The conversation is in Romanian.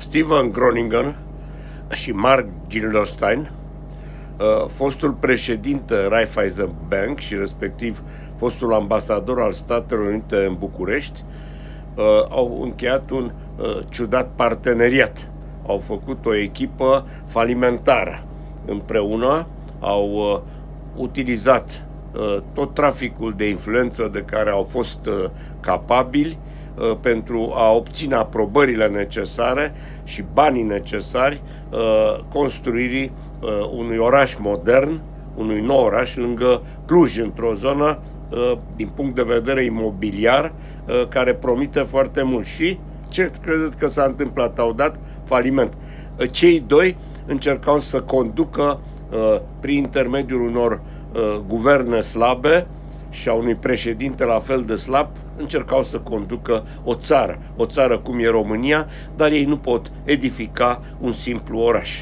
Steven Groningen și Mark Gilderstein, uh, fostul președinte Raiffeisen Bank și respectiv fostul ambasador al Statelor Unite în București, uh, au încheiat un uh, ciudat parteneriat. Au făcut o echipă falimentară. Împreună au utilizat tot traficul de influență de care au fost capabili Uh, pentru a obține aprobările necesare și banii necesari uh, construirii uh, unui oraș modern, unui nou oraș lângă Cluj, într-o zonă din punct de vedere imobiliar care promite foarte mult. Și ce credeți că s-a întâmplat? Au dat faliment. Cei doi încercau să conducă prin intermediul unor guverne slabe și a unui președinte la fel de slab, încercau să conducă o țară, o țară cum e România, dar ei nu pot edifica un simplu oraș.